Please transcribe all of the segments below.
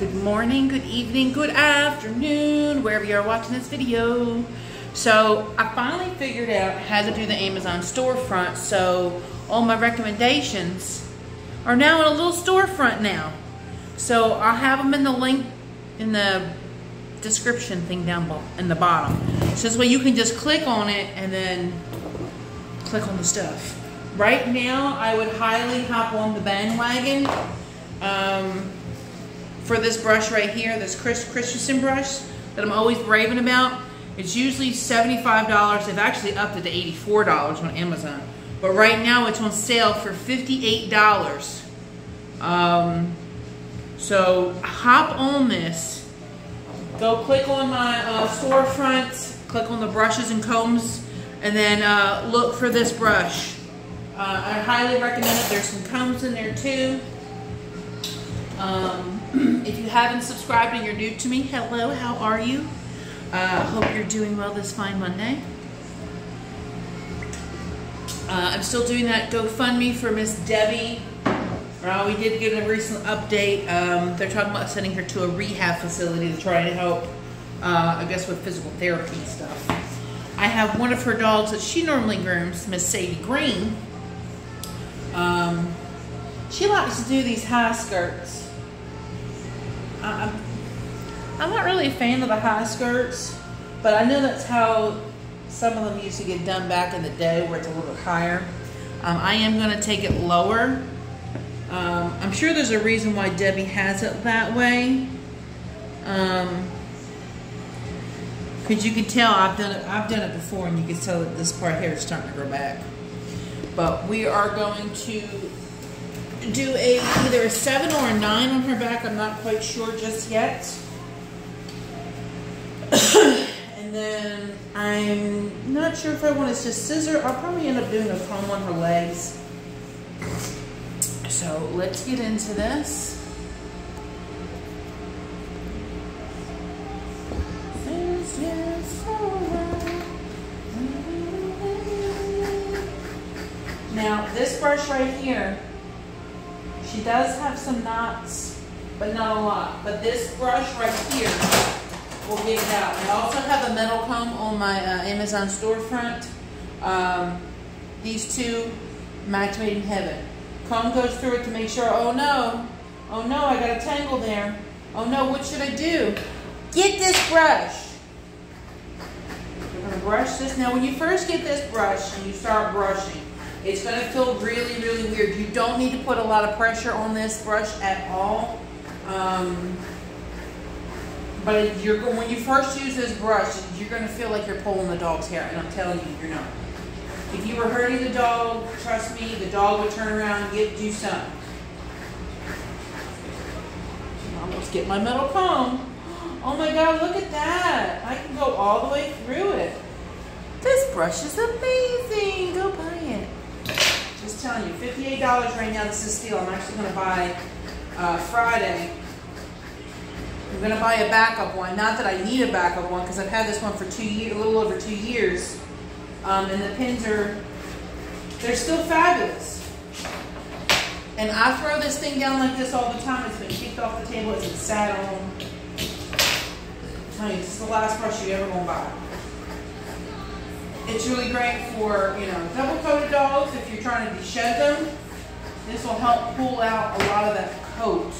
Good morning, good evening, good afternoon, wherever you're watching this video. So I finally figured out how to do the Amazon storefront. So all my recommendations are now in a little storefront now. So I'll have them in the link in the description thing down below, in the bottom. So this way you can just click on it and then click on the stuff. Right now, I would highly hop on the bandwagon um, for this brush right here, this Chris Christensen brush that I'm always raving about. It's usually $75. They've actually upped it to $84 on Amazon. But right now it's on sale for $58. Um, so hop on this. Go click on my uh, storefront, click on the brushes and combs, and then uh, look for this brush. Uh, I highly recommend it. There's some combs in there too. Um, if you haven't subscribed and you're new to me, hello, how are you? Uh, hope you're doing well this fine Monday. Uh, I'm still doing that GoFundMe for Miss Debbie. Uh, we did get a recent update. Um, they're talking about sending her to a rehab facility to try and help, uh, I guess, with physical therapy and stuff. I have one of her dogs that she normally grooms, Miss Sadie Green. Um, she likes to do these high skirts. I'm, I'm not really a fan of the high skirts, but I know that's how some of them used to get done back in the day where it's a little bit higher. Um, I am going to take it lower. Um, I'm sure there's a reason why Debbie has it that way. Um, because you can tell I've done it I've done it before and you can tell that this part here is starting to grow back but we are going to do a either a seven or a nine on her back I'm not quite sure just yet. And then I'm not sure if I want to just scissor I'll probably end up doing a comb on her legs. So let's get into this. Now, this brush right here, does have some knots, but not a lot. But this brush right here will get it out. I also have a metal comb on my uh, Amazon storefront. Um, these two, match made in heaven. Comb goes through it to make sure, oh no, oh no, I got a tangle there. Oh no, what should I do? Get this brush. You're gonna brush this. Now when you first get this brush and you start brushing, it's going to feel really, really weird. You don't need to put a lot of pressure on this brush at all. Um, but you're when you first use this brush, you're going to feel like you're pulling the dog's hair, and I'm telling you, you're not. If you were hurting the dog, trust me, the dog would turn around and get do something. Almost get my metal comb. Oh my God, look at that. I can go all the way through it. This brush is amazing. Go buy it just telling you, $58 right now, this is a steal. I'm actually going to buy uh, Friday. I'm going to buy a backup one. Not that I need a backup one because I've had this one for two years, a little over two years. Um, and the pins are, they're still fabulous. And I throw this thing down like this all the time. It's been kicked off the table. It's been sat on. I'm telling you, this is the last brush you're ever going to buy. It's really great for, you know, double-coated dogs if you're trying to deshed them. This will help pull out a lot of that coat.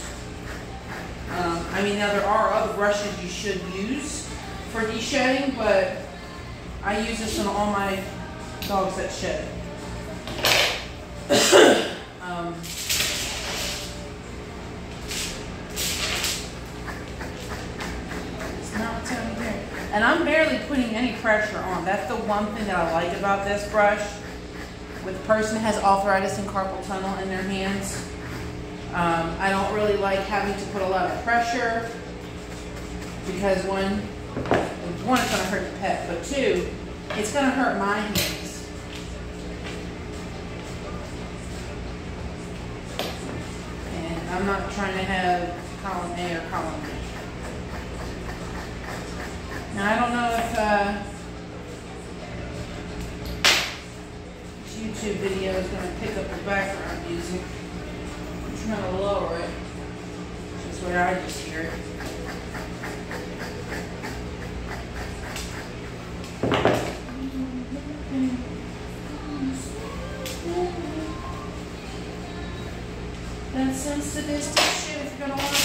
Um, I mean, now there are other brushes you should use for deshedding, but I use this on all my dogs that shed. um, And I'm barely putting any pressure on. That's the one thing that I like about this brush. With a person that has arthritis and carpal tunnel in their hands, um, I don't really like having to put a lot of pressure because one, one, it's going to hurt the pet, but two, it's going to hurt my hands. And I'm not trying to have column A or column B. Now, I don't know if uh, this YouTube video is going to pick up the background music. I'm trying to lower it. Just where I just hear it. That sensitive shit is gonna want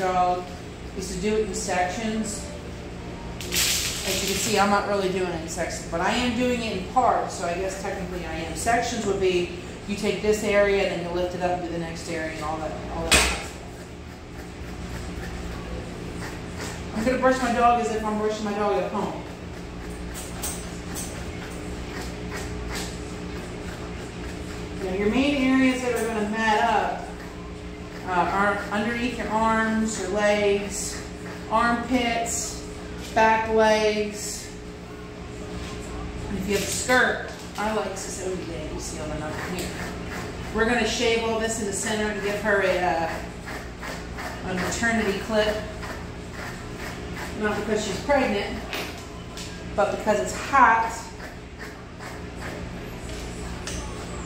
is to do it in sections. As you can see, I'm not really doing it in sections, but I am doing it in parts, so I guess technically I am. Sections would be you take this area and then you lift it up and do the next area and all that, all that stuff. I'm gonna brush my dog as if I'm brushing my dog at home. Now your main areas that are gonna mat up uh, underneath your arms, your legs, armpits, back legs. And if you have a skirt, I like Sicily Day, you see on the number here. We're gonna shave all this in the center and give her a, uh, a maternity clip. Not because she's pregnant, but because it's hot.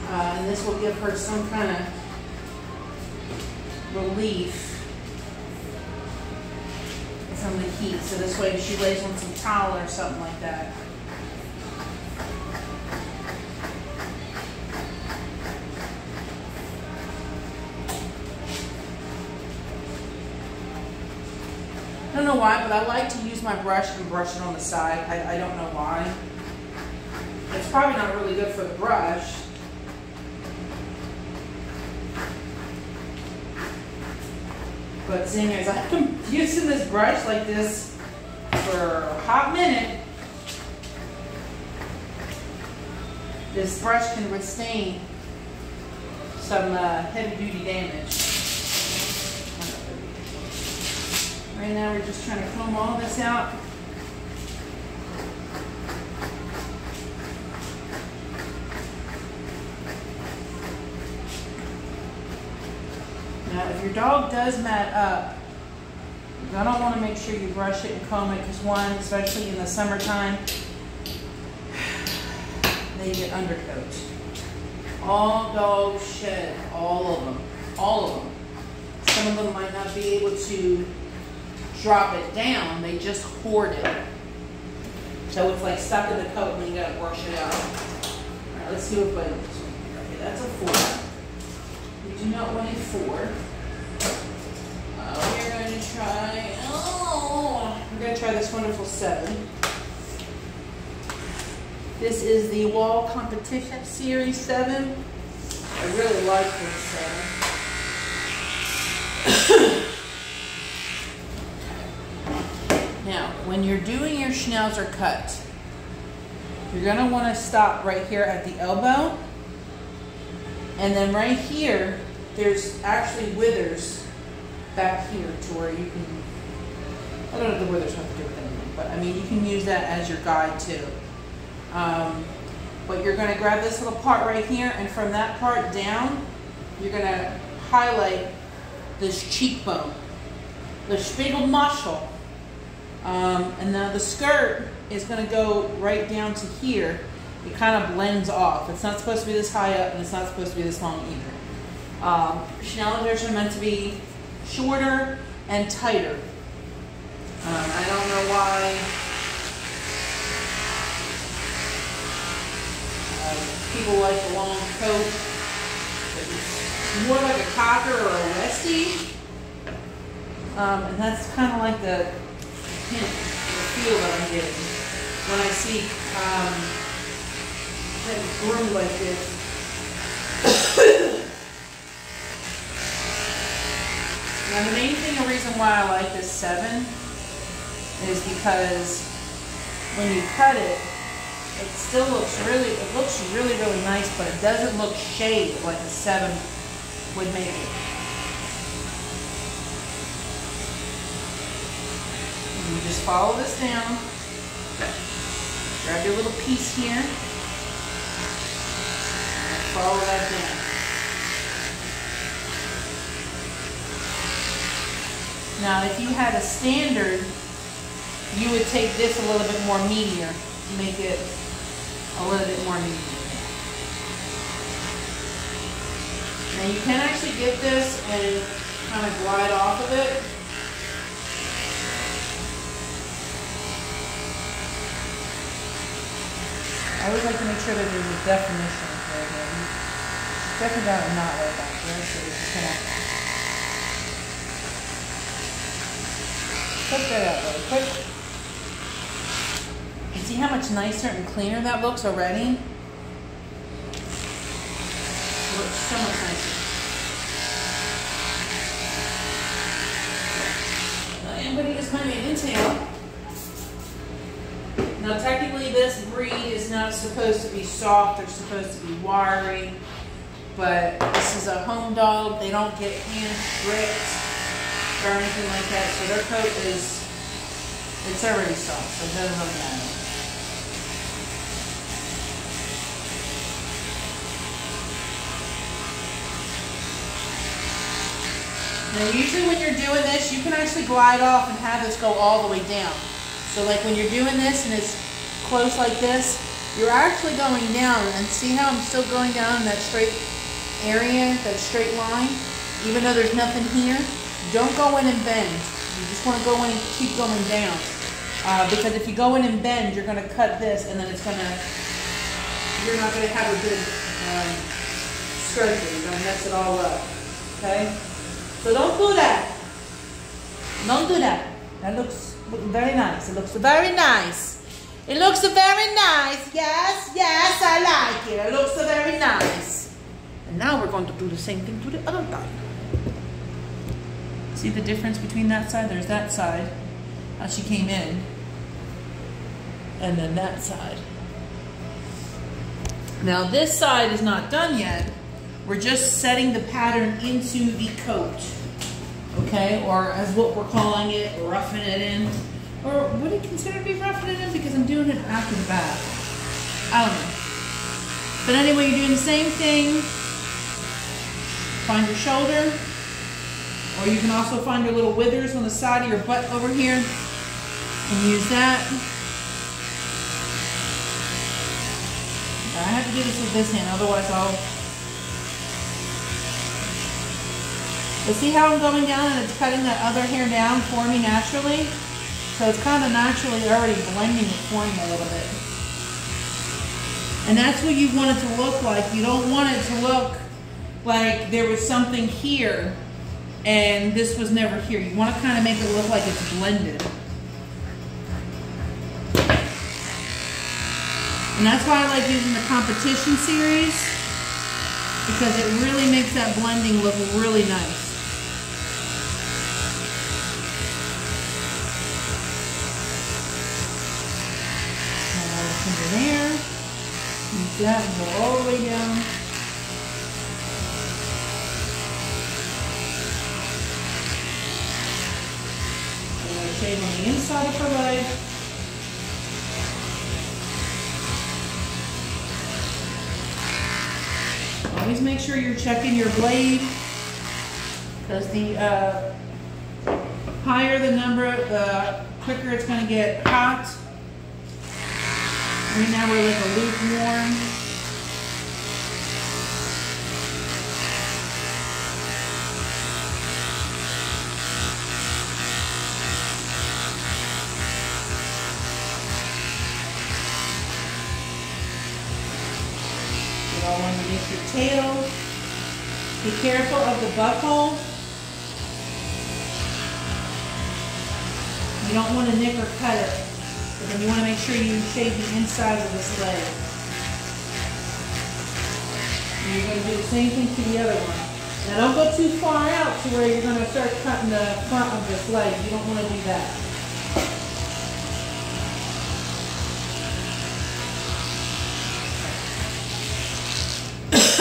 Uh, and this will give her some kind of relief from the heat. So this way she lays on some towel or something like that. I don't know why, but I like to use my brush and brush it on the side. I, I don't know why. It's probably not really good for the brush. But seeing as I'm using this brush like this for a hot minute, this brush can withstand some uh, heavy duty damage. Right now we're just trying to comb all this out. Your dog does mat up, you're gonna wanna make sure you brush it and comb it because one, especially in the summertime, they get undercoat. All dogs shed, all of them, all of them. Some of them might not be able to drop it down, they just hoard it. So it's like stuck in the coat and you gotta brush it out. All right, let's see what button. Okay, that's a four. We do not want a four. Try, oh, we're going to try this wonderful seven. This is the Wahl Competition Series 7. I really like this 7. now, when you're doing your schnauzer cut, you're going to want to stop right here at the elbow. And then right here, there's actually withers back here to where you can, I don't know if the withers have to do with anything, but I mean, you can use that as your guide too. Um, but you're gonna grab this little part right here and from that part down, you're gonna highlight this cheekbone, the Spiegelmuskel. Um, and now the skirt is gonna go right down to here. It kind of blends off. It's not supposed to be this high up and it's not supposed to be this long either. Um, Schnauzers are meant to be shorter and tighter. Um, I don't know why uh, people like the long coat. It's more like a cocker or a westie. Um, and that's kind of like the hint, the feel that I'm getting when I see um, groomed like this. Now the main thing, the reason why I like this seven is because when you cut it, it still looks really, it looks really, really nice, but it doesn't look shaved like a seven would make it. And you just follow this down. Grab your little piece here. And follow that down. Now, if you had a standard, you would take this a little bit more meatier, to make it a little bit more meatier. Now you can actually get this and kind of glide off of it. I always like to make sure that there's a definition right here. Definitely got a knot right so just kind of cut that out really quick. See how much nicer and cleaner that looks already? It looks so much nicer. I am going to use my Mane 'n Tail. Now technically this breed is not supposed to be soft, they're supposed to be wiry, but this is a home dog, they don't get hand stripped or anything like that, so their coat is, it's already soft, so it doesn't really matter. Now usually when you're doing this, you can actually glide off and have this go all the way down. So like when you're doing this and it's close like this, you're actually going down and see how I'm still going down in that straight area, that straight line, even though there's nothing here. Don't go in and bend. You just want to go in and keep going down. Uh, because if you go in and bend, you're going to cut this and then it's going to, you're not going to have a good um, stroke. You're going to mess it all up. Okay? So don't do that. Don't do that. That looks very nice. It looks very nice. It looks very nice. Yes, yes, I like it. It looks very nice. And now we're going to do the same thing to the other side. See the difference between that side? There's that side, how she came in, and then that side. Now this side is not done yet. We're just setting the pattern into the coat okay? Or as what we're calling it, roughing it in. Or would it consider to be roughing it in because I'm doing it after the bath? I don't know. But anyway, you're doing the same thing. Find your shoulder. Or you can also find your little withers on the side of your butt over here and use that. I have to do this with this hand, otherwise I'll But see how I'm going down and it's cutting that other hair down for me naturally? So it's kind of naturally already blending it for me a little bit. And that's what you want it to look like. You don't want it to look like there was something here and this was never here. You want to kind of make it look like it's blended. And that's why I like using the competition series because it really makes that blending look really nice. under there. Use that and go all the way down. On the inside of her leg. Always make sure you're checking your blade because the uh, higher the number, the quicker it's going to get hot. Right now we're like a lukewarm. Tail. Be careful of the butthole. You don't want to nick or cut it. But then you want to make sure you shave the inside of this leg. And you're going to do the same thing to the other one. Now don't go too far out to where you're going to start cutting the front of this leg. You don't want to do that.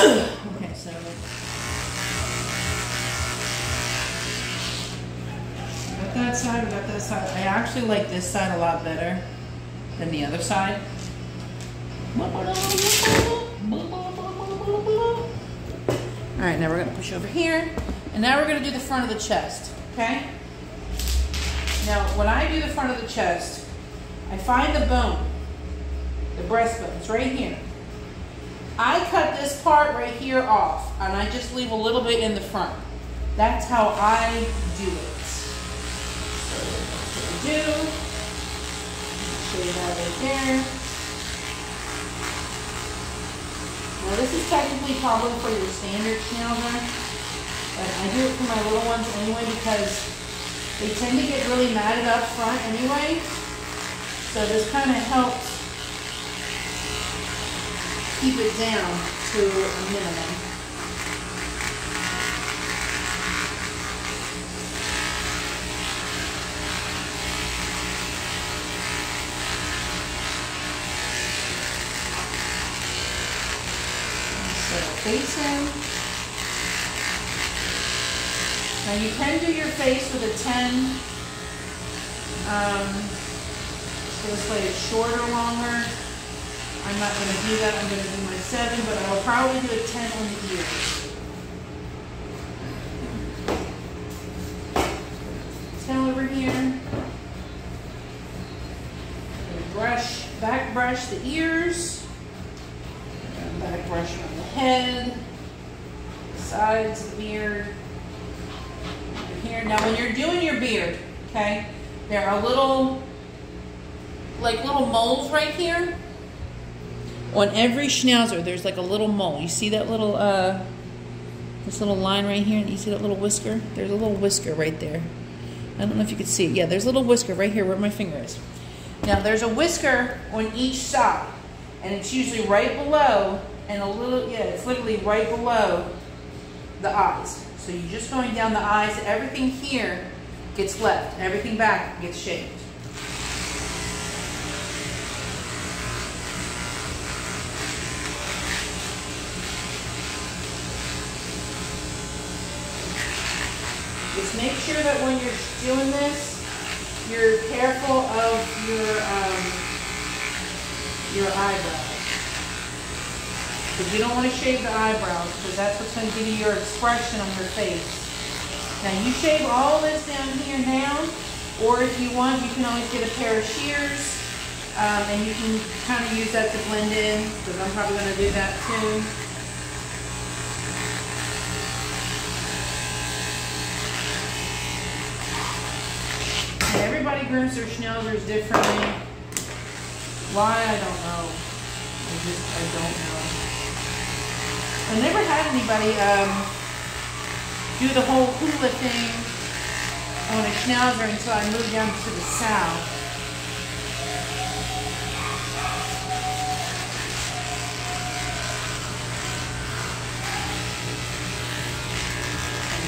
Okay, so got that side, got that side. I actually like this side a lot better than the other side. All right, now we're gonna push over here. And now we're gonna do the front of the chest, okay? Now, when I do the front of the chest, I find the bone, the breastbone, it's right here. I cut this part right here off and I just leave a little bit in the front. That's how I do it. So do. Show you that right there. Now this is technically probably for your standard schnauzer, but I do it for my little ones anyway because they tend to get really matted up front anyway. So this kind of helps keep it down to a minimum. So face in. Now you can do your face with a 10. Um, so this it's shorter, longer. I'm not going to do that. I'm going to do my 7, but I'll probably do a 10 on the ears. 10 over here. Brush, back brush the ears. Back brush on the head. Sides of the beard here. Now when you're doing your beard, okay, there are little, like little moles right here. On every schnauzer, there's like a little mole. You see that little, uh, this little line right here? You see that little whisker? There's a little whisker right there. I don't know if you can see it. Yeah, there's a little whisker right here where my finger is. Now there's a whisker on each side, and it's usually right below, and a little, yeah, it's literally right below the eyes. So you're just going down the eyes. Everything here gets left. Everything back gets shaved. Make sure that when you're doing this, you're careful of your um, your eyebrows. Because you don't want to shave the eyebrows because that's what's going to give you your expression on your face. Now you shave all this down here now, or if you want, you can always get a pair of shears um, and you can kind of use that to blend in because I'm probably going to do that too. Grooms their schnauzers differently. Why, I don't know. I just, I don't know. I never had anybody um, do the whole hula thing on a schnauzer until I moved down to the south.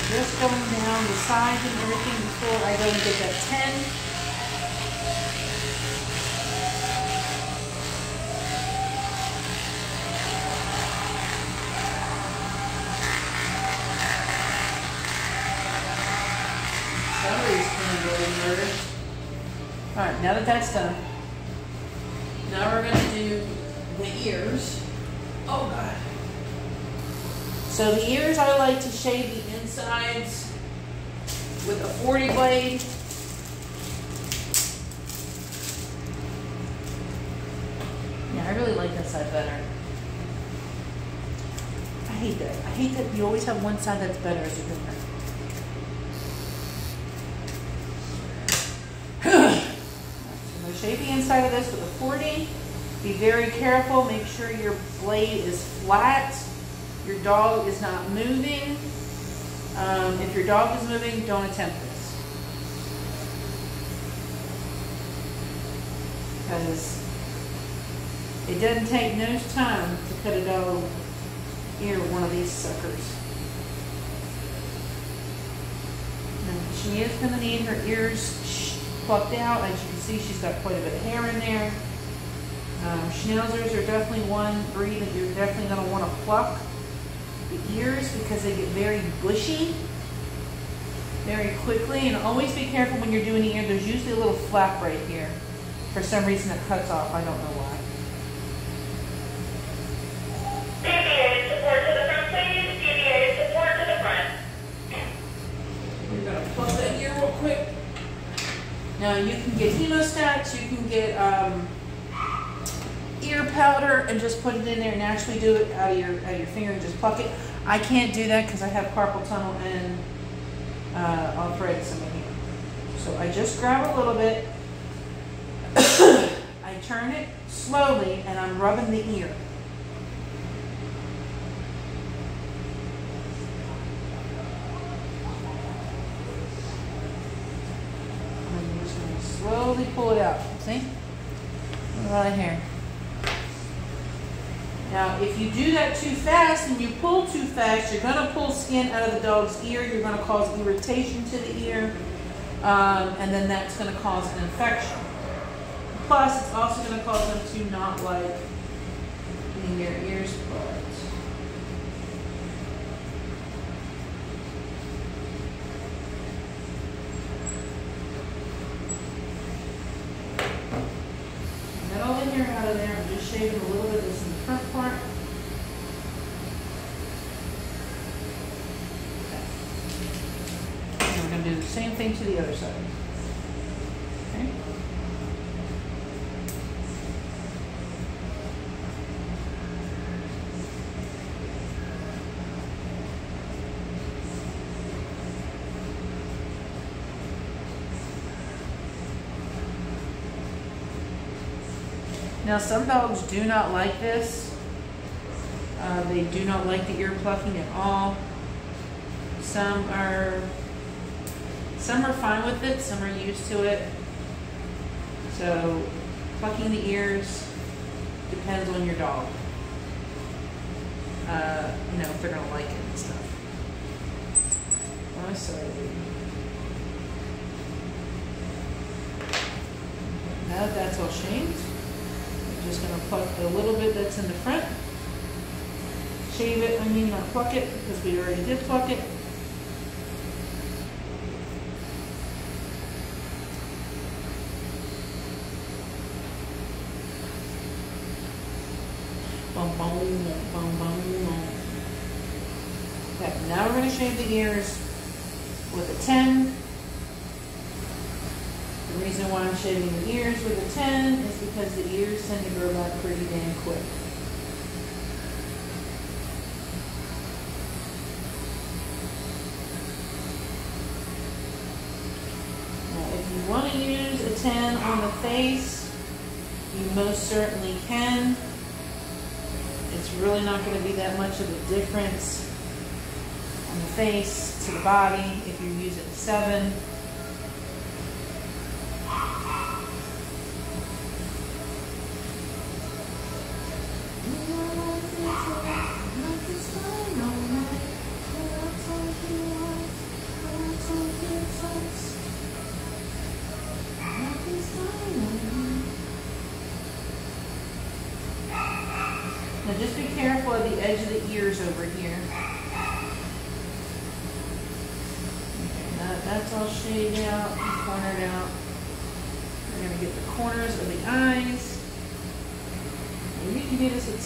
Just going down the sides and everything before I go and get that 10. All right, now that that's done, now we're gonna do the ears. Oh God. So the ears, I like to shave the insides with a 40 blade. Yeah, I really like that side better. I hate that. I hate that you always have one side that's better as a groomer. The inside of this with a 40. Be very careful. Make sure your blade is flat. Your dog is not moving. Um, if your dog is moving, don't attempt this. Because it doesn't take no time to cut a dog ear one of these suckers. And she is going to need her ears plucked out. As you can see, she's got quite a bit of hair in there. Um, schnauzers are definitely one breed that you're definitely going to want to pluck the ears because they get very bushy very quickly. And always be careful when you're doing the ear. There's usually a little flap right here. For some reason it cuts off. I don't know why. support to the front, please. support to the front. We're going to plug that ear real quick. Now you can get hemostats, you can get um, ear powder and just put it in there and actually do it out of your out of your finger and just pluck it. I can't do that because I have carpal tunnel and uh, arthritis in my hand. So I just grab a little bit, I turn it slowly, and I'm rubbing the ear. And I'm just gonna slowly pull it out. See? Right here. Now, if you do that too fast and you pull too fast, you're gonna pull skin out of the dog's ear. You're gonna cause irritation to the ear, um, and then that's gonna cause an infection. Plus, it's also gonna cause them to not like getting their ears plugged. Get all the hair out of there. I'm just shaving a little bit of this in the front part. Okay. And we're going to do the same thing to the other side. Okay. Now, some dogs do not like this. Uh, they do not like the ear plucking at all. Some are some are fine with it. Some are used to it. So, plucking the ears depends on your dog. Uh, you know if they're gonna like it and stuff. Oh, sorry. Now that that's all shaved. I'm just gonna pluck a little bit that's in the front. Shave it, I mean not pluck it, because we already did pluck it. Shave the ears with a 10. The reason why I'm shaving the ears with a 10 is because the ears tend to grow back pretty damn quick. Now, if you want to use a 10 on the face, you most certainly can. It's really not going to be that much of a difference face to the body if you use it 7.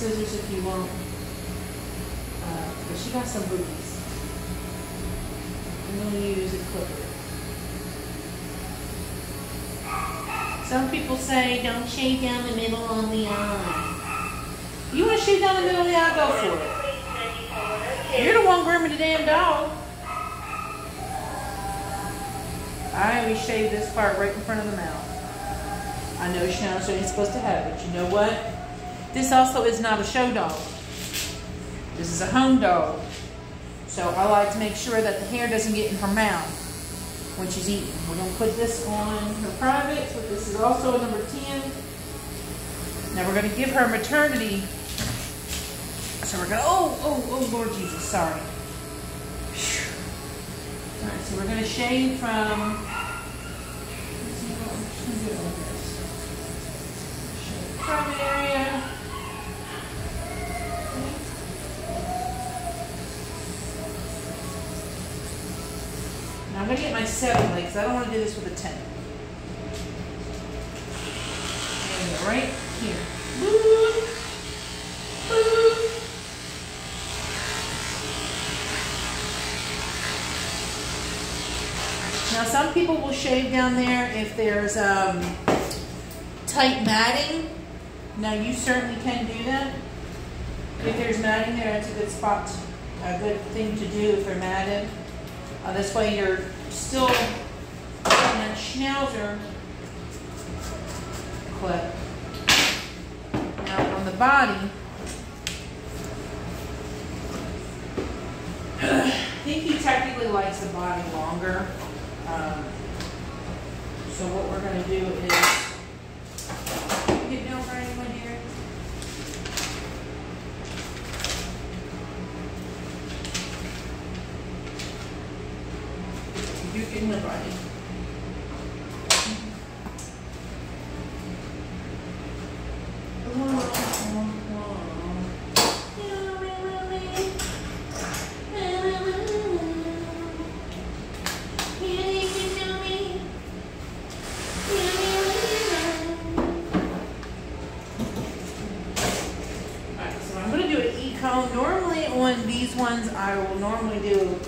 Scissors if you want. Uh, but she got some boobies. I'm gonna use a clipper. Some people say don't shave down the middle on the eye. You want to shave down the middle of the eye? Go for it. You're the one grooming the damn dog. I always shave this part right in front of the mouth. I know Shana ain't supposed to have it. You know what? This also is not a show dog. This is a home dog. So I like to make sure that the hair doesn't get in her mouth when she's eating. We're to put this on her private, but this is also a number 10. Now we're going to give her maternity. So we're to, oh, oh, oh, Lord Jesus, sorry. All right, so we're going to shave from, seven leg because I don't want to do this with a 10. And right here. Now, some people will shave down there if there's um, tight matting. Now, you certainly can do that. If there's matting there, that's a good spot, a good thing to do if they're matted. Uh, this way, you're still getting that schnauzer clip. Now, on the body, I think he technically likes the body longer. Um, so what we're gonna do is, get down for anyone here? You can live on it. Alright, so I'm gonna do an E comb. Normally on these ones, I will normally do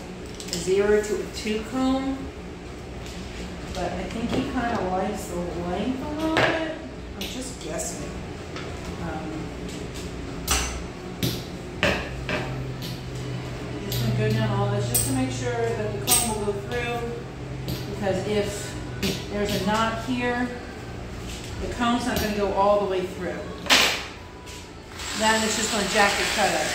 a zero to a two comb. But I think he kind of likes the length a little bit. I'm just guessing. Um, Just gonna go down all this just to make sure that the comb will go through. Because if there's a knot here, the comb's not gonna go all the way through. Then it's just gonna jack your cut up.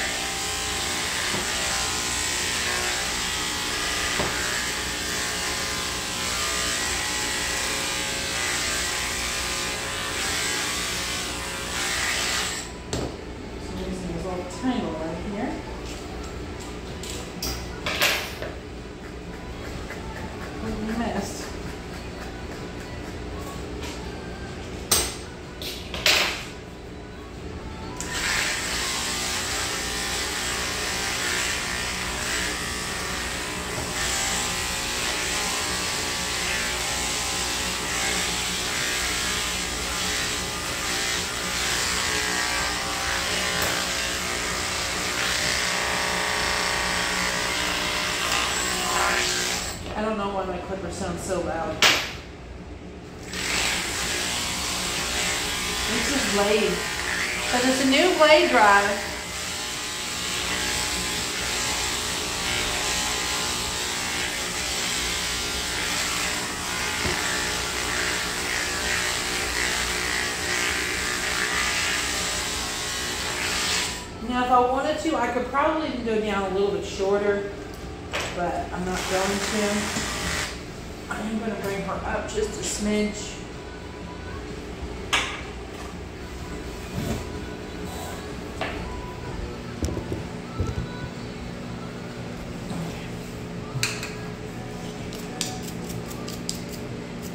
So this is a little tangle right here. Little mess. I don't know why my clipper sounds so loud. This is blade. But it's a new blade drive. Now, if I wanted to, I could probably even go down a little bit shorter but I'm not going to. I am going to bring her up just a smidge.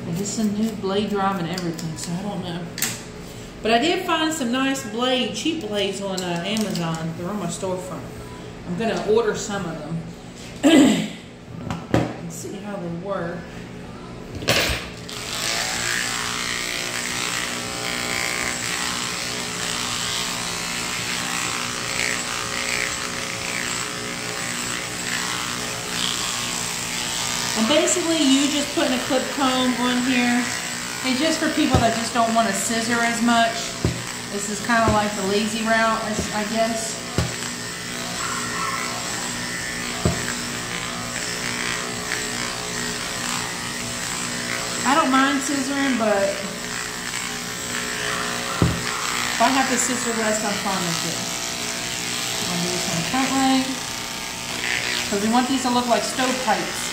And this is a new blade drive and everything, so I don't know. But I did find some nice blade, cheap blades on uh, Amazon. They're on my storefront. I'm going to order some of them and see how they work. And basically you just putting a clip comb on here. It's just for people that just don't want to scissor as much. This is kind of like the lazy route, I guess. Mind scissoring, but if I have to scissor less, I'm fine with this. I'm gonna do some front leg. Because we want these to look like stovepipes. Now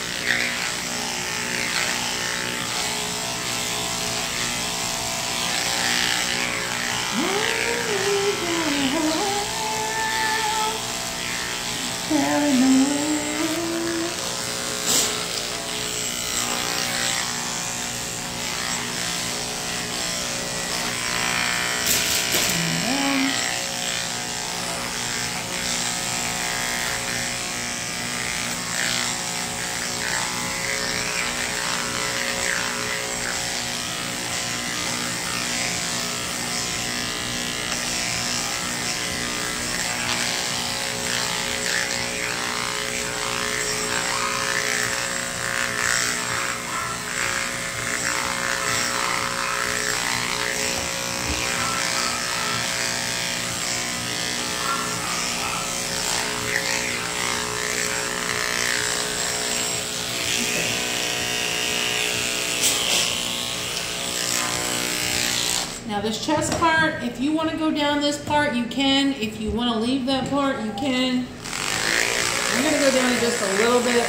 this chest part, if you want to go down this part, you can. If you want to leave that part, you can. I'm going to go down it just a little bit,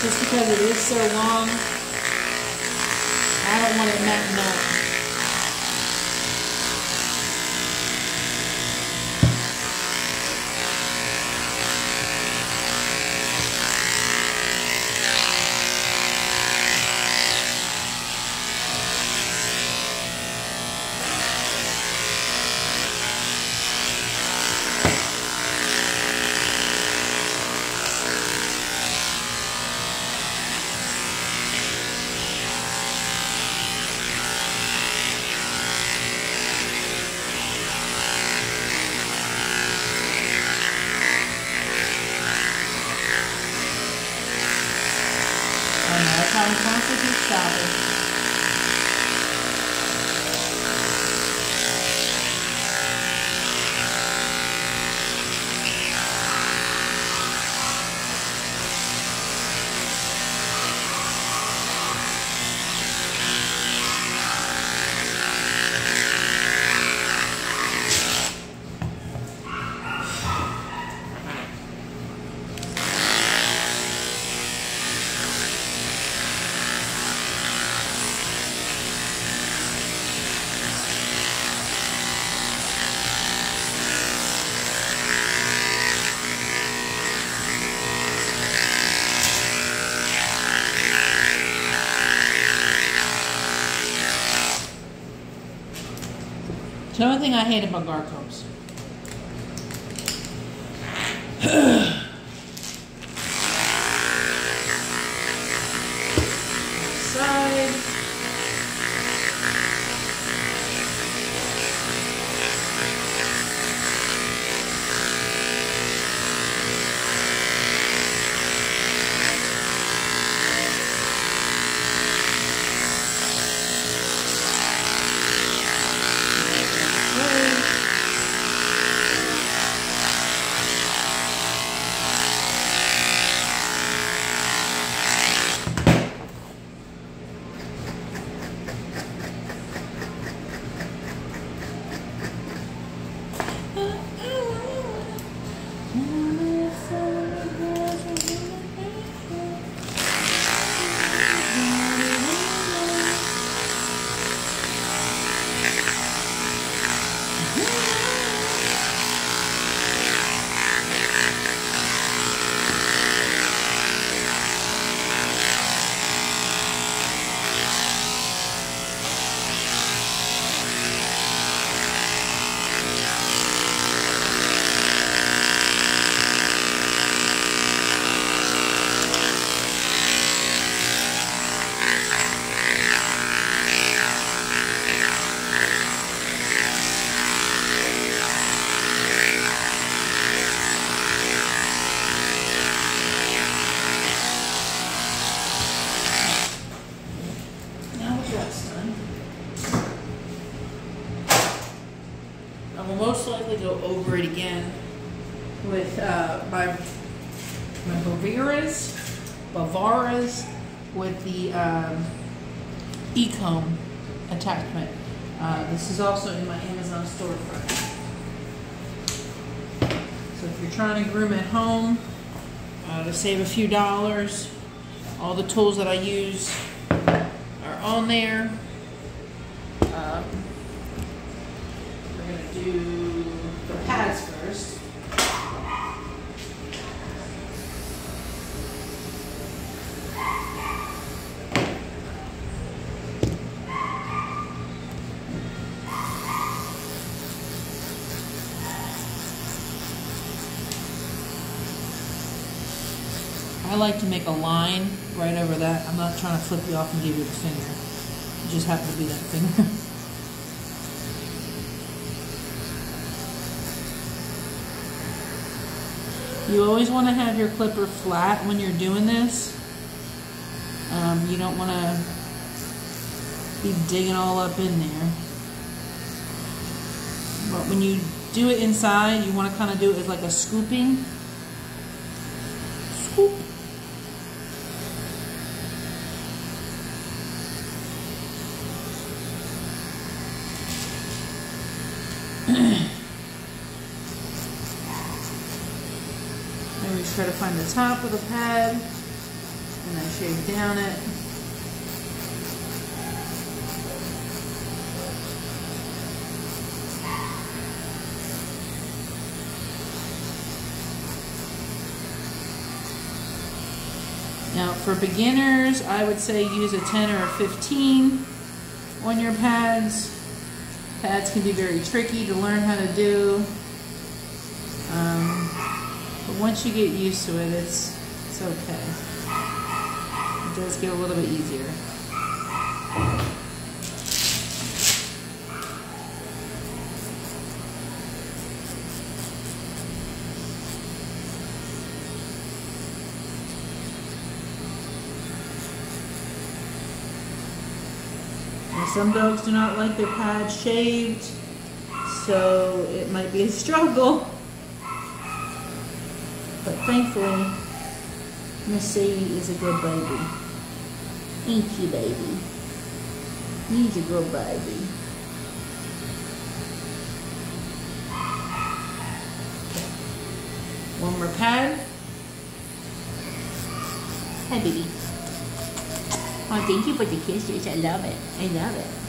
just because it is so long. I don't want it matting up. The only thing I hate about guard few dollars, all the tools that I use are on there. Make a line right over that. I'm not trying to flip you off and give you the finger. It just happened to be that finger. You always want to have your clipper flat when you're doing this. Um, you don't want to be digging all up in there. But when you do it inside, you want to kind of do it as like a scooping. Scoop. just try to find the top of the pad and then shave down it. Now for beginners, I would say use a 10 or a 15 on your pads. Pads can be very tricky to learn how to do. Once you get used to it, it's, it's okay. It does get a little bit easier. Some dogs do not like their pads shaved, so it might be a struggle. Thankfully, Miss Sadie is a good baby. Ain't you, baby? He's a good baby. One more pad. Hi, baby. Oh, thank you for the kisses. I love it. I love it.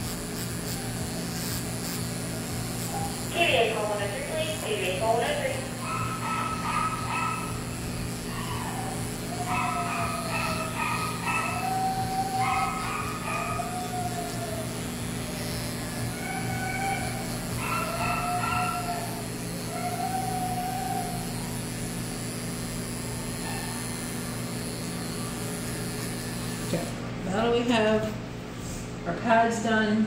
Done.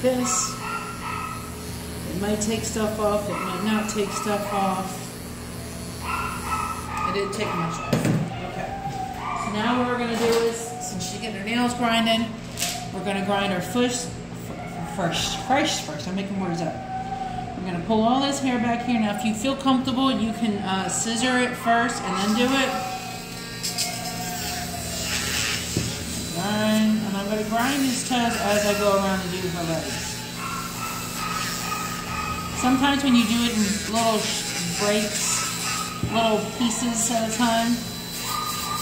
This. It might take stuff off, it might not take stuff off. It didn't take much off. Okay. So now what we're gonna do is, getting her nails grinding. we're gonna grind her first, first, first, first. I'm making words up. We're gonna pull all this hair back here. Now, if you feel comfortable, you can uh, scissor it first and then do it. Grind, and I'm gonna grind these toes as I go around and do her legs. Sometimes when you do it in little breaks, little pieces at a time,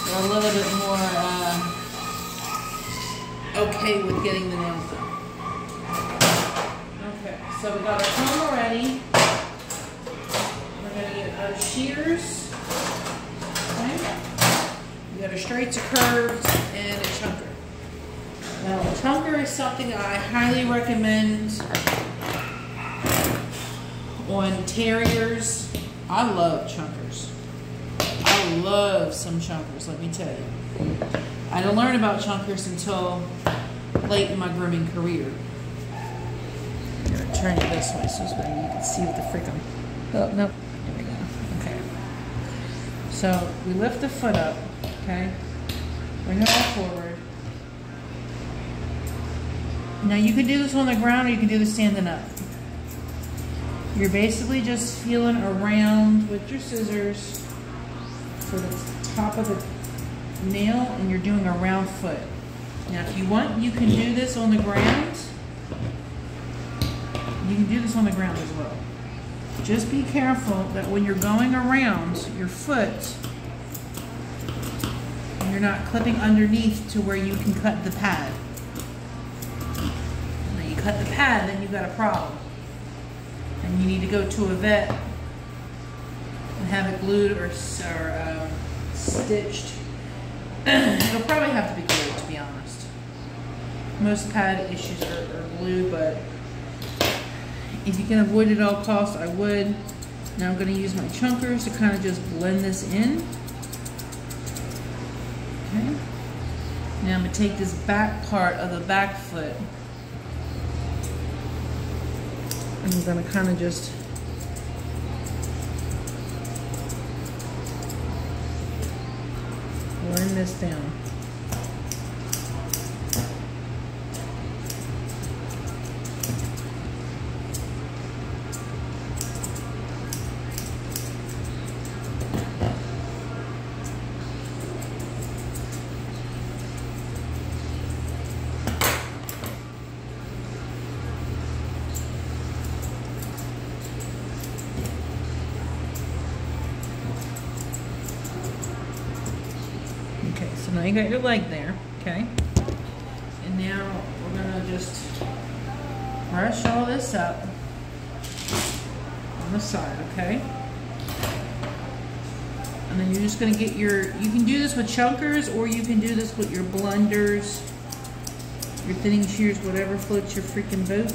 they're a little bit more uh, okay with getting the nails done. Okay, so we got our comb already. We're gonna get our shears. Okay. We got our straights, a curves, and a chunker. Now, a chunker is something I highly recommend on terriers. I love chunkers. Love some chunkers, let me tell you. I didn't learn about chunkers until late in my grooming career. I'm gonna turn it this way so way you can see what the frick I'm. Oh, no. There we go. Okay. So we lift the foot up, okay? Bring it all forward. Now you can do this on the ground or you can do this standing up. You're basically just feeling around with your scissors for the top of the nail and you're doing a round foot. Now if you want, you can do this on the ground. You can do this on the ground as well. Just be careful that when you're going around your foot, you're not clipping underneath to where you can cut the pad. When you cut the pad, then you've got a problem. And you need to go to a vet and have it glued or, or um, stitched. It'll probably have to be glued, to be honest. Most pad issues are, are glued, but if you can avoid it at all costs, I would. Now I'm going to use my chunkers to kind of just blend this in. Okay. Now I'm going to take this back part of the back foot I'm going to kind of just this down. Okay, so now you got your leg there, okay? And now we're gonna just brush all this up on the side, okay? And then you're just gonna get your, you can do this with chunkers or you can do this with your blenders, your thinning shears, whatever floats your freaking boat.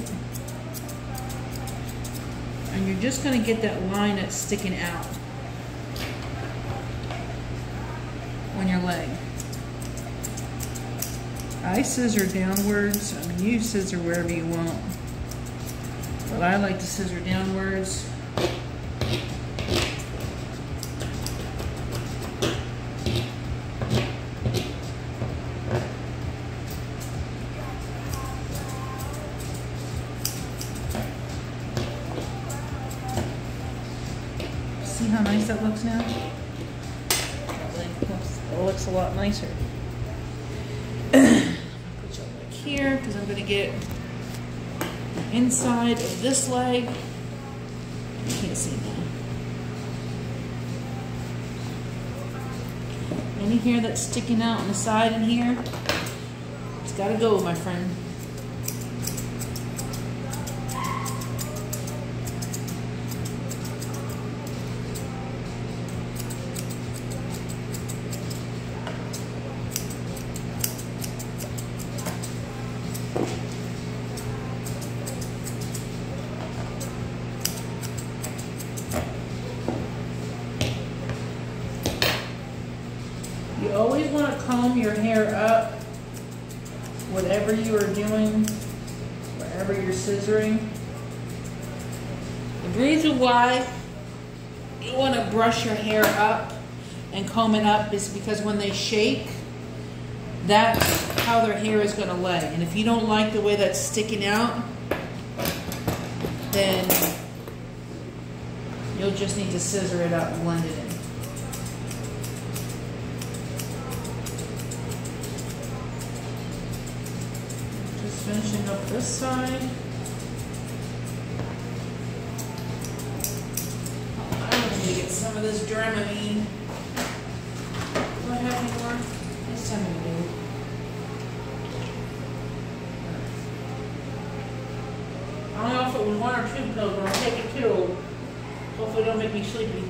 And you're just gonna get that line that's sticking out on your leg. I scissor downwards. I mean, you scissor wherever you want. But I like to scissor downwards. Here because I'm going to get inside of this leg. You can't see now. Any hair that's sticking out on the side in here, it's got to go, my friend. Up is because when they shake, that's how their hair is going to lay. And if you don't like the way that's sticking out, then you'll just need to scissor it up and blend it in. Just finishing up this side. I'm gonna get some of this Dramamine. Do I have any more? This time I do. I don't know if it was one or two pills, but I'll take it two. Hopefully it don't make me sleepy.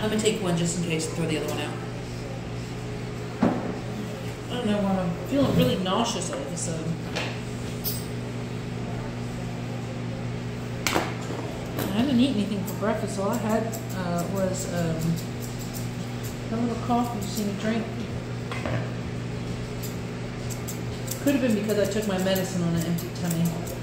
I'm gonna take one just in case and throw the other one out. I don't know why I'm feeling really nauseous all of a sudden. I didn't eat anything for breakfast. All I had uh, was um, a little coffee you see me drink. Could have been because I took my medicine on an empty tummy.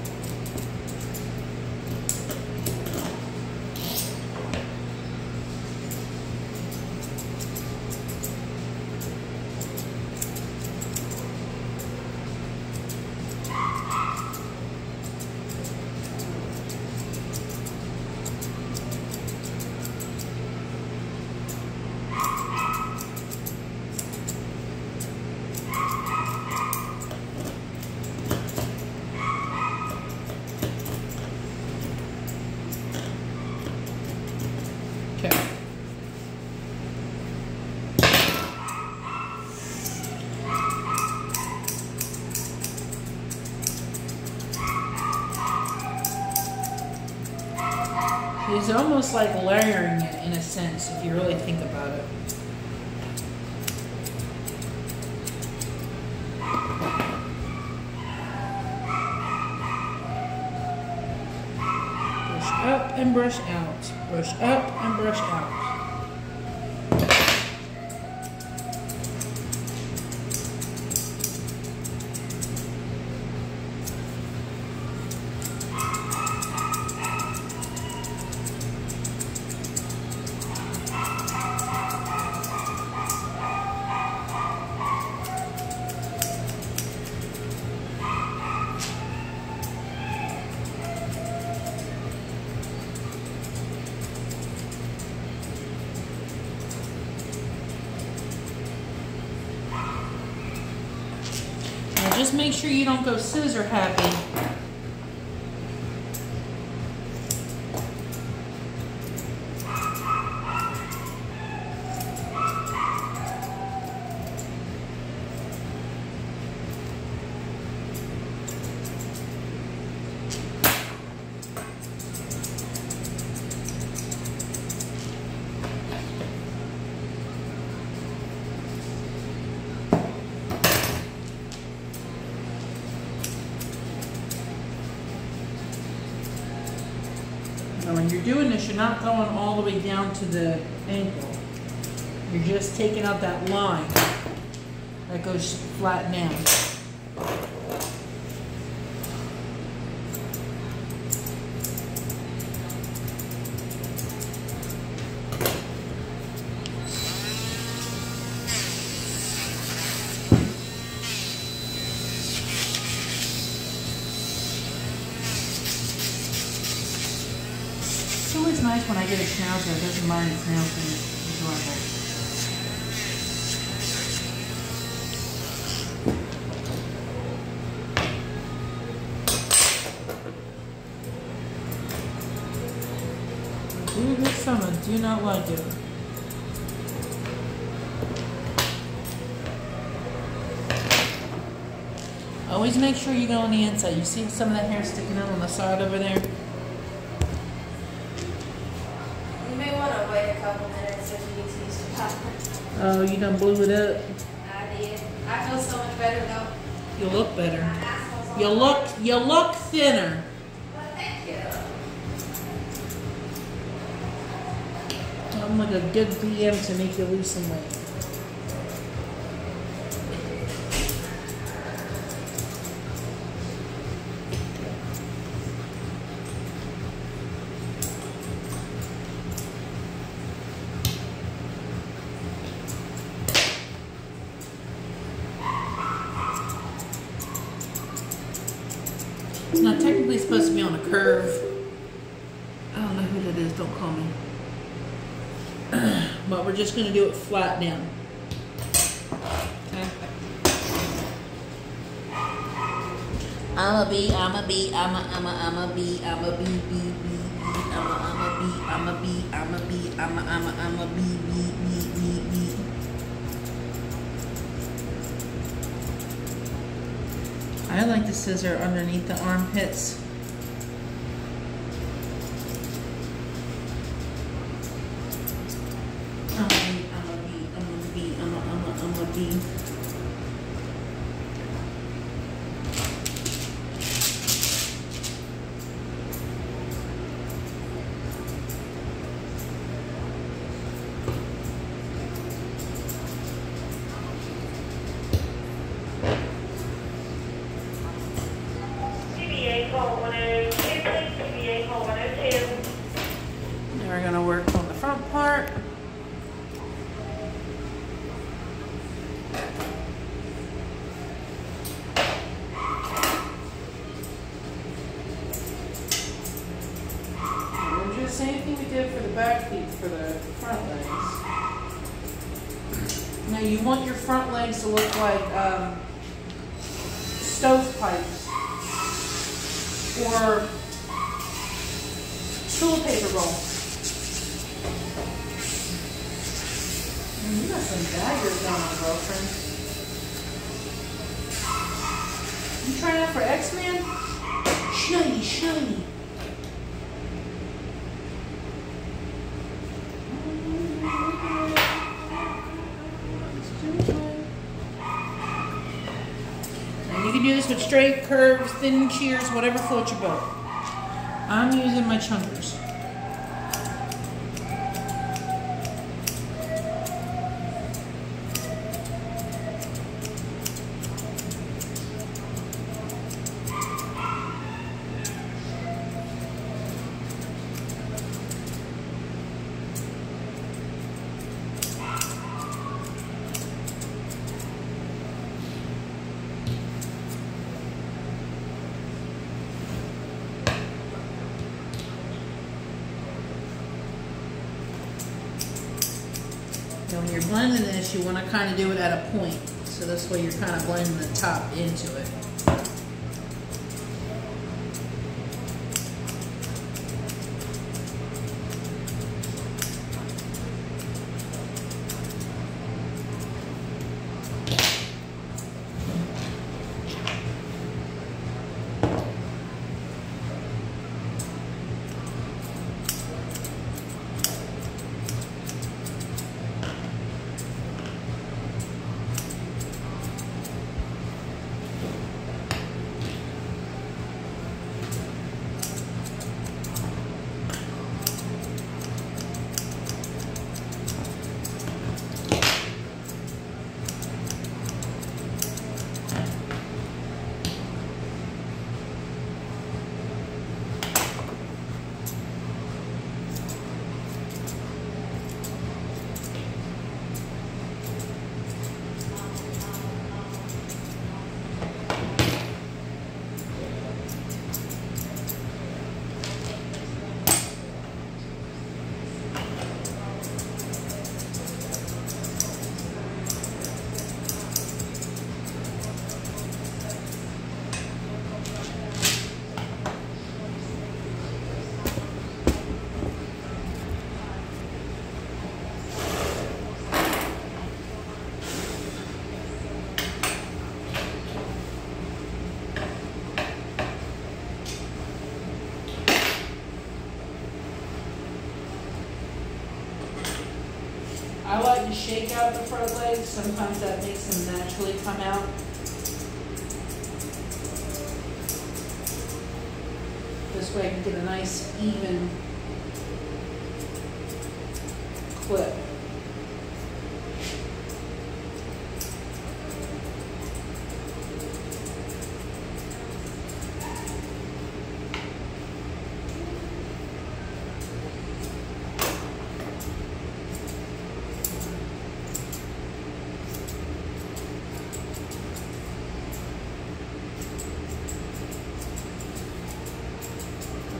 It's almost like layering it in a sense, if you really think about it. Brush up and brush out. Brush up and brush out. Make sure you don't go scissor happy. Doing this, you're not going all the way down to the ankle. You're just taking out that line that goes flat down. I get a schnauzer that doesn't mind its nails being adorable. Do this summer, do not like it. Always make sure you go on the inside. You see some of that hair sticking out on the side over there? You may want to wait a couple minutes if you need to use the bathroom. Oh, you done blew it up. I did. I feel so much better though. You look better. My asshole's all You look, you look thinner. Well, thank you. I'm like a good PM to make you lose some weight. Scissor underneath the armpits. I'm a bee, I'm a bee, I'm a bee, I'm a, I'm a, I'm a bee. TBA call 102, please, TBA call 102. Now we're gonna work on the front part. And We'll do the same thing we did for the back feet for the front legs. Now you want your front legs to look like um, stovepipes or toilet paper roll. Man, you got some daggers going on, girlfriend. You trying out for X-Men? Shiny, shiny. And you can do this with straight, curves, thin shears, whatever floats your boat. I'm using my chunkers. Kind of do it at a point. So this way you're kind of blending the top into it. shake out the front leg, sometimes that makes them naturally come out. This way I can get a nice even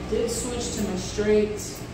did switch to my straight.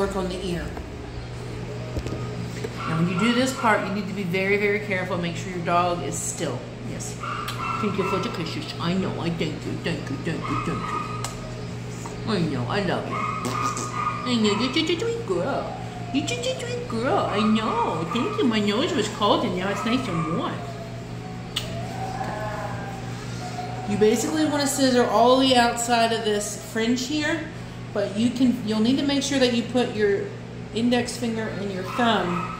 Work on the ear. Now when you do this part, you need to be very, very careful. Make sure your dog is still. Yes. Thank you for the kisses. I know. I thank you. Thank you. Thank you. Thank you. I know. I love you. I know. You're such a sweet girl. You're such a sweet girl. I know. Thank you. My nose was cold and now it's nice and warm. You basically want to scissor all the outside of this fringe here, but you can. You'll need to make sure that you put your index finger and your thumb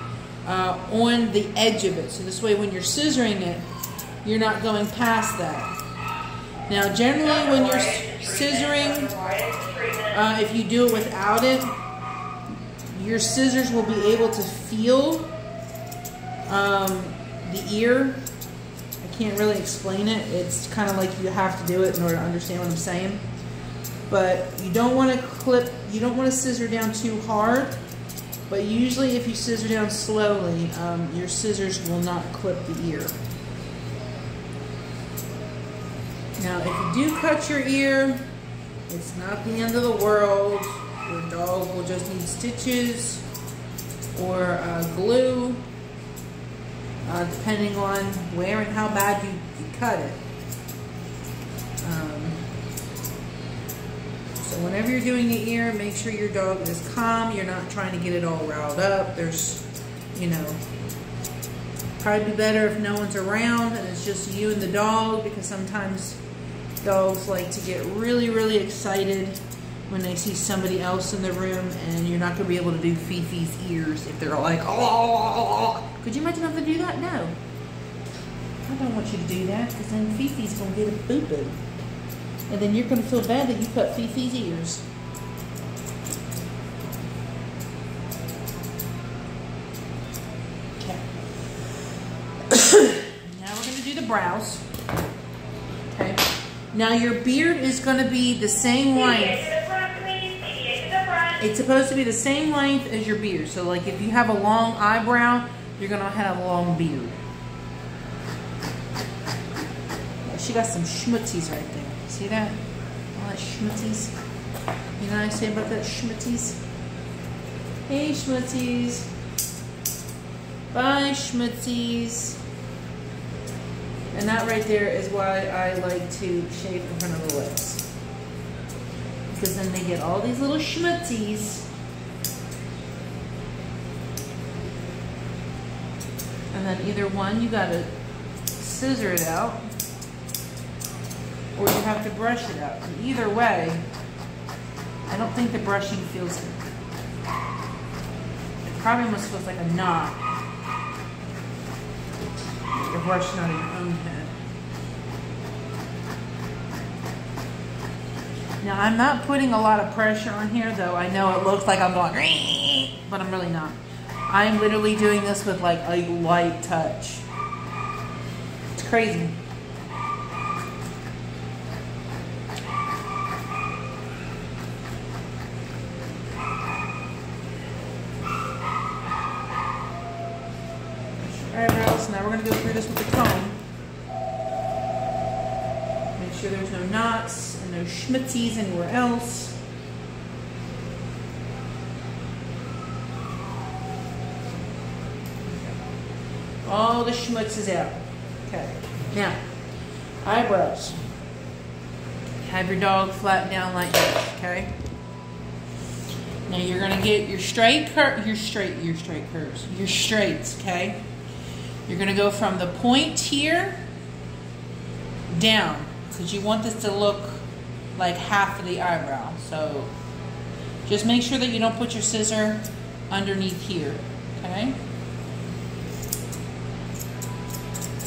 uh, on the edge of it. So this way, when you're scissoring it, you're not going past that. Now, generally, when you're scissoring, uh, if you do it without it, your scissors will be able to feel um, the ear. I can't really explain it. It's kind of like you have to do it in order to understand what I'm saying. But you don't want to clip, you don't want to scissor down too hard. But usually if you scissor down slowly, um, your scissors will not clip the ear. Now, if you do cut your ear, it's not the end of the world. Your dog will just need stitches or uh, glue, uh, depending on where and how bad you, you cut it. Um, so whenever you're doing the ear, make sure your dog is calm. You're not trying to get it all riled up. There's, you know, probably be better if no one's around and it's just you and the dog because sometimes dogs like to get really, really excited when they see somebody else in the room and you're not going to be able to do Fifi's ears if they're like, oh. Could you imagine having to do that? No. I don't want you to do that because then Fifi's going to get a boo-boo. And then you're going to feel bad that you cut Fifi's ears. Okay. now we're going to do the brows. Okay. Now your beard is going to be the same length. It's supposed to be the same length as your beard. So like if you have a long eyebrow, you're going to have a long beard. She got some schmutzies right there. See that? All that schmutzies. You know what I say about that schmutzies? Hey schmutzies. Bye schmutzies. And that right there is why I like to shave in front of the lips. Because then they get all these little schmutzies. And then either one, you gotta scissor it out, or you have to brush it out. And either way, I don't think the brushing feels good. It probably almost feels like a knot. You're brushing on your own head. Now I'm not putting a lot of pressure on here though. I know it looks like I'm going, but I'm really not. I'm literally doing this with like a light touch. It's crazy. eyebrows. Now we're going to go through this with the comb. Make sure there's no schmutzies anywhere else. All the schmutz is out. Okay. Now, eyebrows. Have your dog flatten down like this, okay? Now you're gonna get your straight cur your straight your straight curves, your straights, okay? You're gonna go from the point here down because you want this to look like half of the eyebrow. So just make sure that you don't put your scissor underneath here, okay?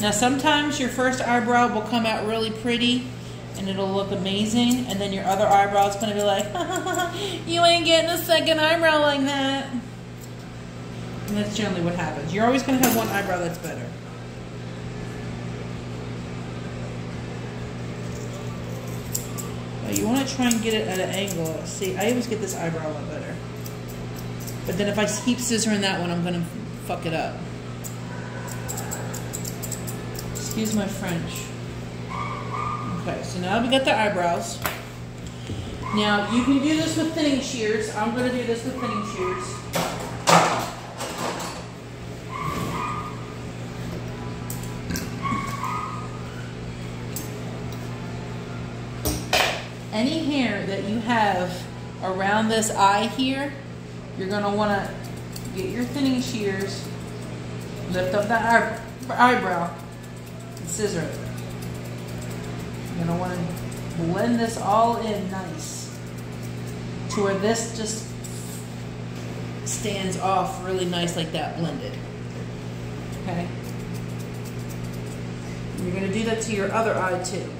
Now sometimes your first eyebrow will come out really pretty and it'll look amazing and then your other eyebrow is going to be like, you ain't getting a second eyebrow like that. And that's generally what happens. You're always going to have one eyebrow that's better. But you want to try and get it at an angle. See, I always get this eyebrow a lot better. But then if I keep scissoring that one, I'm going to fuck it up. Excuse my French. Okay, so now we got the eyebrows. Now, you can do this with thinning shears. I'm going to do this with thinning shears. Any that you have around this eye here, you're going to want to get your thinning shears, lift up that eye- eyebrow, and scissor it. You're going to want to blend this all in nice to where this just stands off really nice like that blended. Okay? You're going to do that to your other eye too.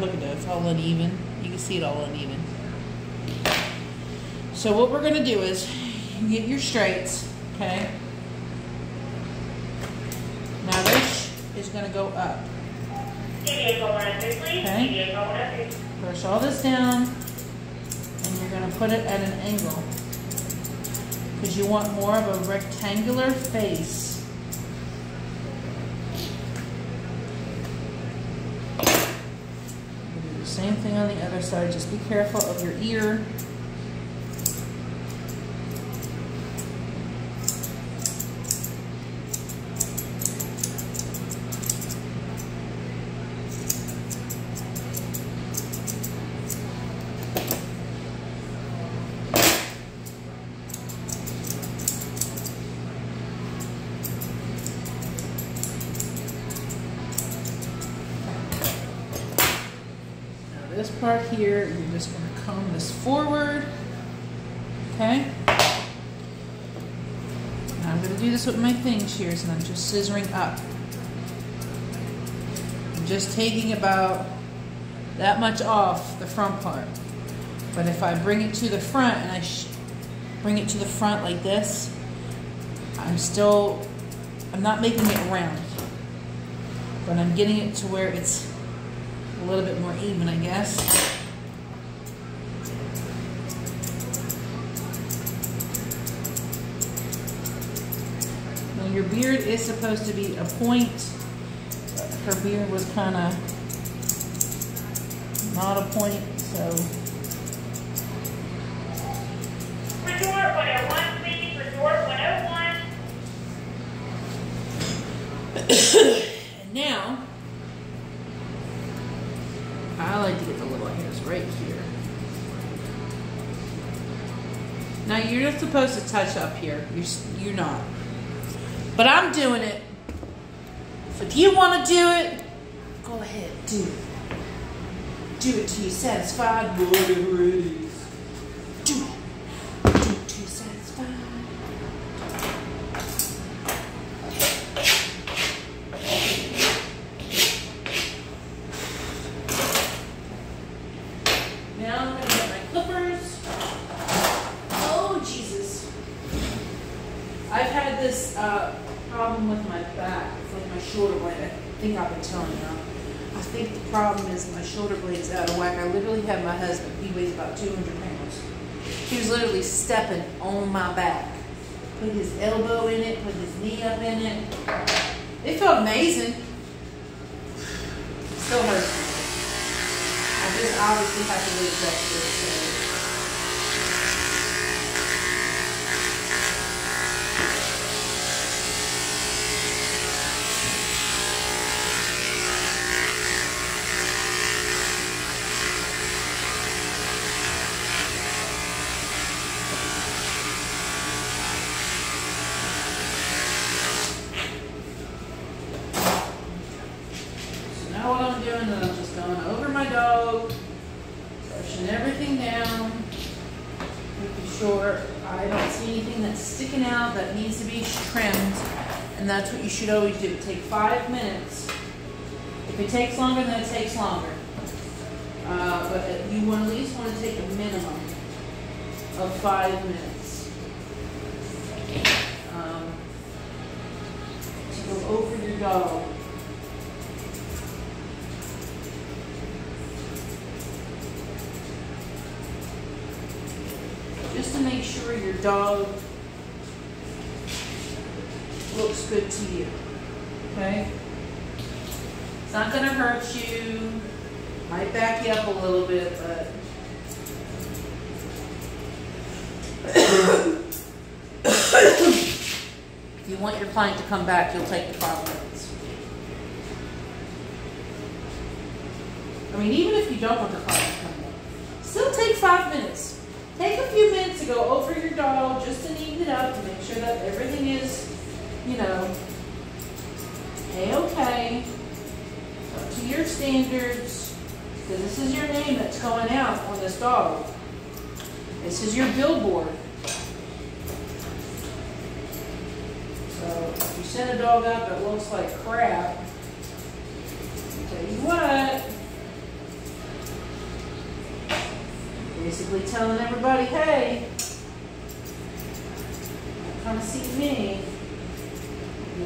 Look at that. It's all uneven. You can see it all uneven. So what we're going to do is get your straights, okay? Now this is going to go up. DDA call 103, please. Okay. DDA call 103. Push all this down, and you're going to put it at an angle. Because you want more of a rectangular face. Do the same thing side. Just be careful of your ear. Part here, you're just going to comb this forward. Okay? I'm going to do this with my thinning shears and I'm just scissoring up. I'm just taking about that much off the front part. But if I bring it to the front and I bring it to the front like this, I'm still, I'm not making it round. But I'm getting it to where it's little bit more even, I guess. Your beard is supposed to be a point. Her beard was kind of not a point, so touch up here. You're you're not. But I'm doing it. So if you want to do it, go ahead, do it. Do it till you're satisfied, it is. Do it. Do it till you're satisfied. Now I'm gonna get my clippers. Oh Jesus! I've had this uh, problem with my back, it's like my shoulder blade. I think I've been telling you. I think the problem is my shoulder blade's out of whack. I literally had my husband. He weighs about 200 pounds. He was literally stepping on my back. Put his elbow in it, put his knee up in it. It felt amazing. Still hurts. I just obviously have to leave that to it. So now what I'm doing is I'm just going over my dog, brushing everything down, making sure I I don't see anything that's sticking out that needs to be trimmed. And that's what you should always do. Take five minutes. If it takes longer, then it takes longer. Uh, but you want, at least want to take a minimum of five minutes. Um, to go over your dog. Just to make sure your dog looks good to you. Okay? It's not gonna hurt you. Might back you up a little bit, but if you want your client to come back, you'll take the five minutes. I mean, even if you don't want the client to come back, still take five minutes. Take a few minutes to go over your doll just to neaten it up to make sure that everything is, you know, a-okay, up to your standards, because this is your name that's going out on this dog. This is your billboard. So if you send a dog up that looks like crap, I'll tell you what, basically telling everybody, hey, come see me.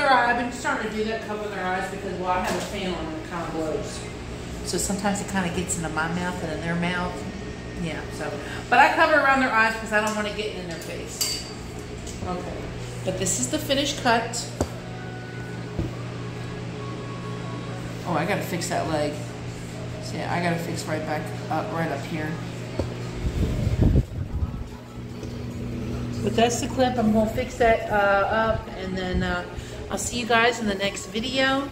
their eye. I've been starting to do that, cover their eyes, because well, I have a fan on and it kind of blows. So sometimes it kind of gets into my mouth and in their mouth. Yeah, so. But I cover around their eyes because I don't want to get in their face. Okay. But this is the finished cut. Oh, I gotta fix that leg. See, I gotta fix right back up, right up here. But that's the clip. I'm gonna fix that uh, up, and then uh, I'll see you guys in the next video.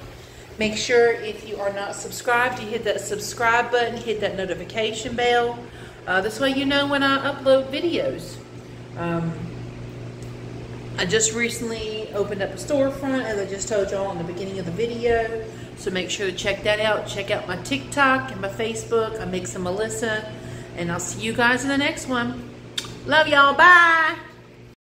Make sure if you are not subscribed, you hit that subscribe button, hit that notification bell. Uh, this way you know when I upload videos. Um, I just recently opened up a storefront, as I just told y'all in the beginning of the video. So make sure to check that out. Check out my TikTok and my Facebook. A Mix of Melissa. And I'll see you guys in the next one. Love y'all. Bye.